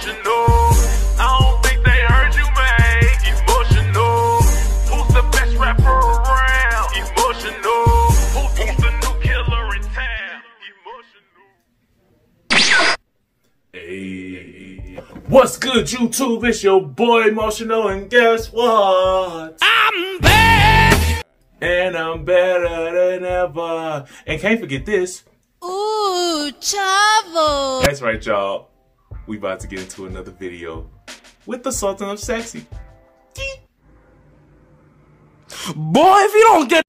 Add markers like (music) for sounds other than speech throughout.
Emotional. I don't think they heard you, man. Emotional. Who's the best rapper around? Emotional. Who's, who's the new killer in town? Emotional. Hey, what's good, YouTube? It's your boy Emotional, and guess what? I'm back. And I'm better than ever. And can't forget this. Ooh, Chavo. That's right, y'all. We about to get into another video with the Sultan of Sexy. Boy, if you don't get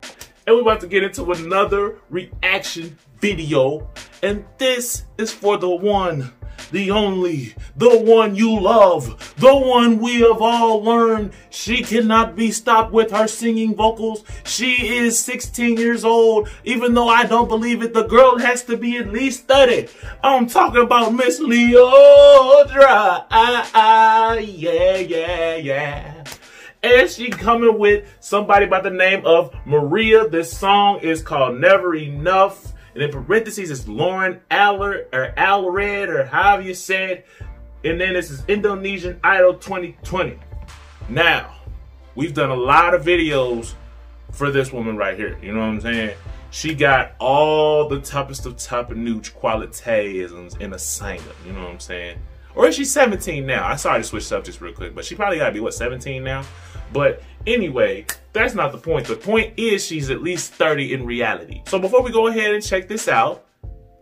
And we're about to get into another reaction video. And this is for the one, the only, the one you love, the one we have all learned. She cannot be stopped with her singing vocals. She is 16 years old. Even though I don't believe it, the girl has to be at least 30. I'm talking about Miss Lyodra. Ah, ah, yeah, yeah, yeah. And she coming with somebody by the name of Maria. This song is called Never Enough. And in parentheses, it's Loren Aller or Allred or however you say it. And then this is Indonesian Idol 2020. Now, we've done a lot of videos for this woman right here. You know what I'm saying? She got all the toughest of top of new qualityisms in a singer. You know what I'm saying? Or is she 17 now? I sorry to switch subjects real quick, but she probably gotta be what 17 now. But anyway, that's not the point. The point is she's at least 30 in reality. So before we go ahead and check this out,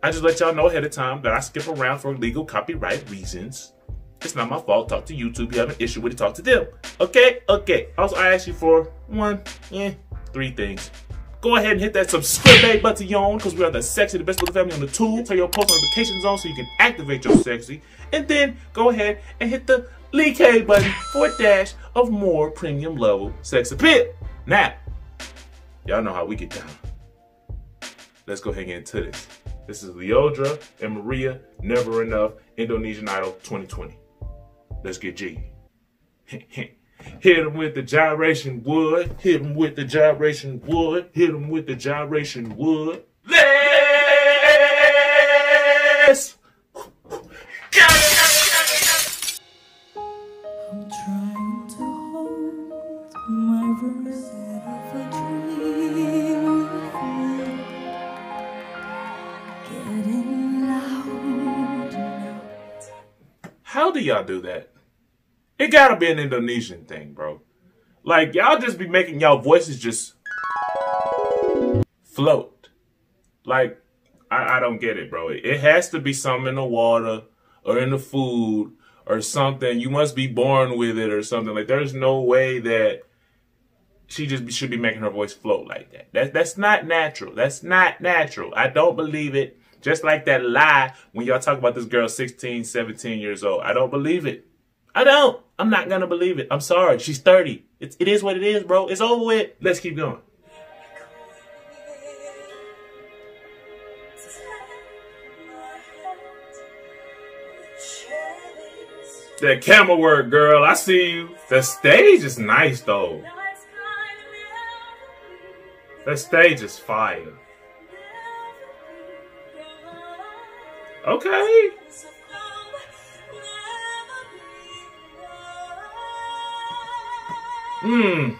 I just let y'all know ahead of time that I skip around for legal copyright reasons. It's not my fault. Talk to YouTube. You have an issue with it, talk to them. Okay? Okay. Also, I asked you for one, eh, three things. Go ahead and hit that subscribe button on because we are the sexy, the best looking family on the tube. Turn your post notifications on so you can activate your sexy. And then go ahead and hit the like button for a dash of more premium level sex appeal. Now, y'all know how we get down. Let's go ahead and get into this. This is Lyodra and Maria, Never Enough, Indonesian Idol 2020. Let's get G. (laughs) Hit him with the gyration wood. Hit him with the gyration wood. Hit him with the gyration wood. Let's. I'm trying to hold my verse of a dream. Getting loud. How do y'all do that? It gotta be an Indonesian thing, bro. Like y'all just be making y'all voices just float. Like I, I don't get it, bro. It has to be something in the water or in the food or something. You must be born with it or something. Like there's no way that she just should be making her voice float like that. That that's not natural. That's not natural. I don't believe it. Just like that lie when y'all talk about this girl 16, 17 years old. I don't believe it. I don't. I'm not gonna believe it. I'm sorry. She's 30. It's, it is what it is, bro. It's over with. Let's keep going. That camera work, girl. I see you. The stage is nice, though. The stage is fire. Okay. Hmm.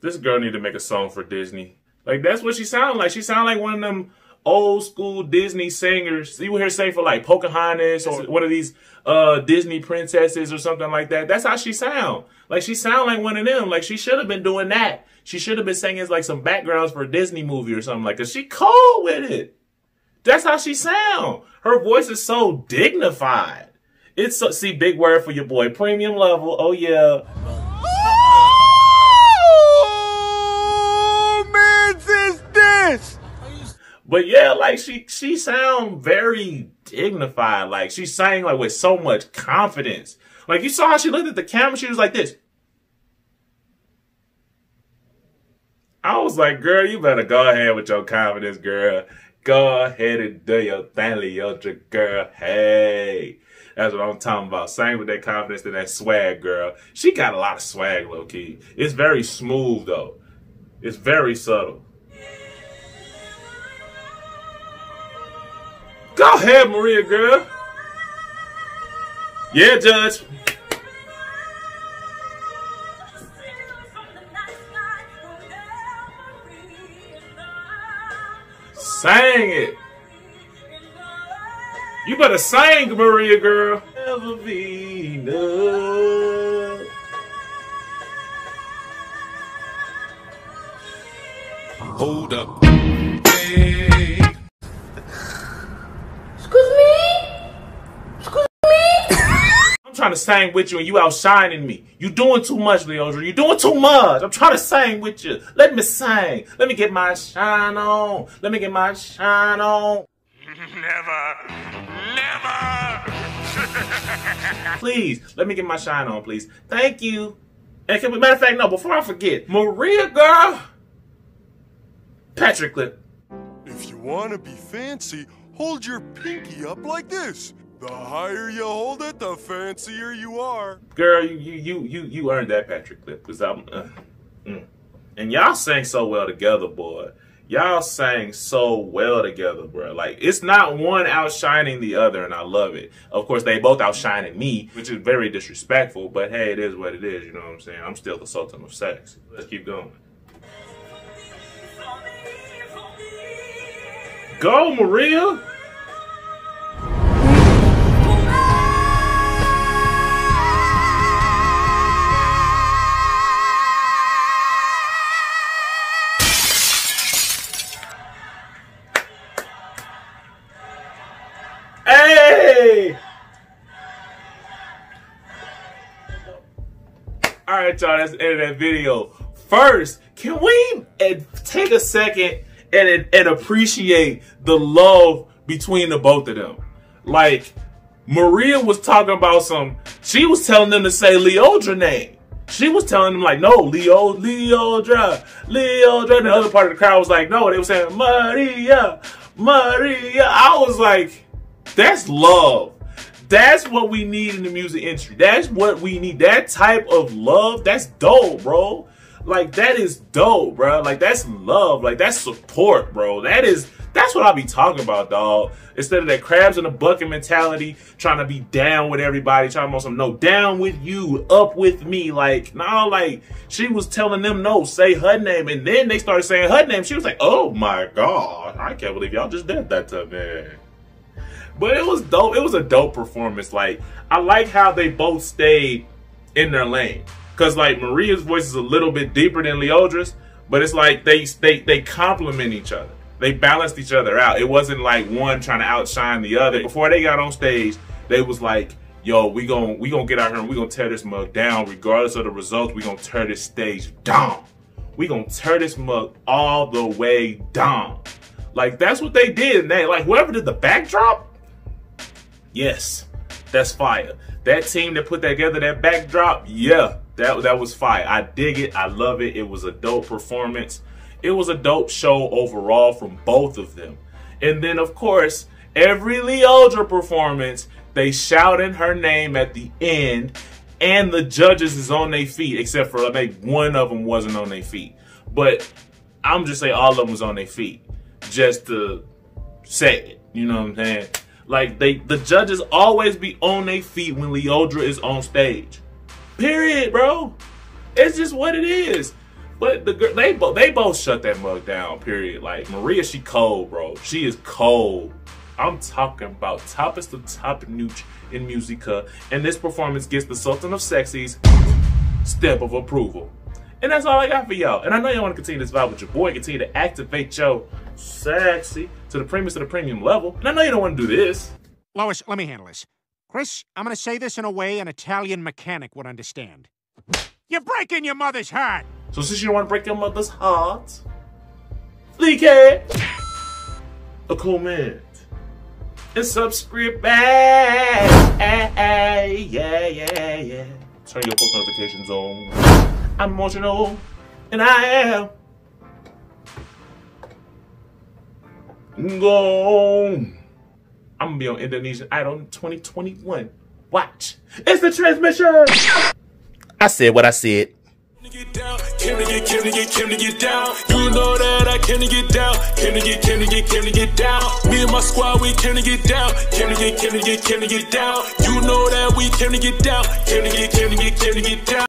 This girl need to make a song for Disney. Like that's what she sound like. She sound like one of them old school Disney singers. You hear say for like Pocahontas or one of these uh Disney princesses or something like that. That's how she sound. Like she sound like one of them. Like she should have been doing that. She should have been singing like some backgrounds for a Disney movie or something like that. She cold with it. That's how she sound. Her voice is so dignified. It's so, see big word for your boy premium level. Oh yeah. Oh, man, is this? But yeah, like she she sound very dignified. Like she sang like with so much confidence. Like you saw how she looked at the camera, she was like this. I was like, girl, you better go ahead with your confidence, girl. Go ahead and do your thing, Lyodra, girl. Hey. That's what I'm talking about. Same with that confidence and that swag, girl. She got a lot of swag, low key. It's very smooth, though. It's very subtle. Go ahead, Maria, girl. Yeah, Judge. Sang it. You better sing, Maria girl. Never be. Hold up. Hey. I'm trying to sing with you and you outshining me. You doing too much, Lyodra. You doing too much. I'm trying to sing with you. Let me sing. Let me get my shine on. Let me get my shine on. Never, never. (laughs) Please, let me get my shine on, please. Thank you. And can we, matter of fact, no, before I forget, Maria girl, Patrick Clip. If you want to be fancy, hold your pinky up like this. The higher you hold it, the fancier you are. Girl, you you you you, earned that Patrick Clip because I'm. Uh, mm. And y'all sang so well together, boy. Y'all sang so well together, bro. Like it's not one outshining the other, and I love it. Of course, they both outshining me, which is very disrespectful. But hey, it is what it is. You know what I'm saying? I'm still the sultan of sex. Let's keep going. Go, Maria. Y'all, that's the end of that video. First, can we take a second and, and appreciate the love between the both of them? Like, Maria was talking about some, she was telling them to say Lyodra name. She was telling them like, no, Leo, Lyodra, Lyodra. And the other part of the crowd was like, no, they were saying Maria, Maria. I was like, that's love. That's what we need in the music industry. That's what we need. That type of love, that's dope, bro. Like that is dope, bro. Like that's love. Like that's support, bro. That is that's what I be talking about, dog. Instead of that crabs in a bucket mentality, trying to be down with everybody, trying to want some no down with you, up with me. Like, no, like she was telling them no, say her name, and then they started saying her name. She was like, oh my god, I can't believe y'all just did that to me. But it was dope. It was a dope performance. Like I like how they both stayed in their lane. Cause like Maria's voice is a little bit deeper than Lyodra's, but it's like they they they complement each other. They balanced each other out. It wasn't like one trying to outshine the other. Before they got on stage, they was like, "Yo, we gon' we gonna get out here and we gonna tear this mug down, regardless of the results. We gonna tear this stage down. We gonna tear this mug all the way down." Like that's what they did. And they like whoever did the backdrop, Yes, that's fire. That team that put that together that backdrop, yeah, that that was fire. I dig it. I love it. It was a dope performance. It was a dope show overall from both of them. And then of course, every Lyodra performance, they shouting her name at the end, and the judges is on their feet, except for think one of them wasn't on their feet. But I'm just saying all of them was on their feet, just to say it. You know what I'm saying? Like they, the judges always be on their feet when Lyodra is on stage. Period, bro. It's just what it is. But the girl, they both they both shut that mug down. Period. Like Maria, she cold, bro. She is cold. I'm talking about toppest of top newch in musica, and this performance gets the Sultan of Sexies stamp of approval. And that's all I got for y'all. And I know y'all want to continue this vibe with your boy, continue to activate your sexy to the premium to the premium level. And I know you don't want to do this. Lois, let me handle this. Chris, I'm gonna say this in a way an Italian mechanic would understand. You're breaking your mother's heart! So since you don't want to break your mother's heart, leak it, a comment, and subscribe. Yeah, yeah, yeah. Turn your post notifications on. I'm emotional, and I am. Gone. I'm gonna be on Indonesian Idol in 2021. Watch. It's the transmission. I said what I said. Came to get, came to get, came to get down. You know that I came to get down, came to get, came to get, came to get down. Me and my squad, we came to get down, came to get, came to get, came to get down. You know that we came to get down, came to get, came to get, came to get down.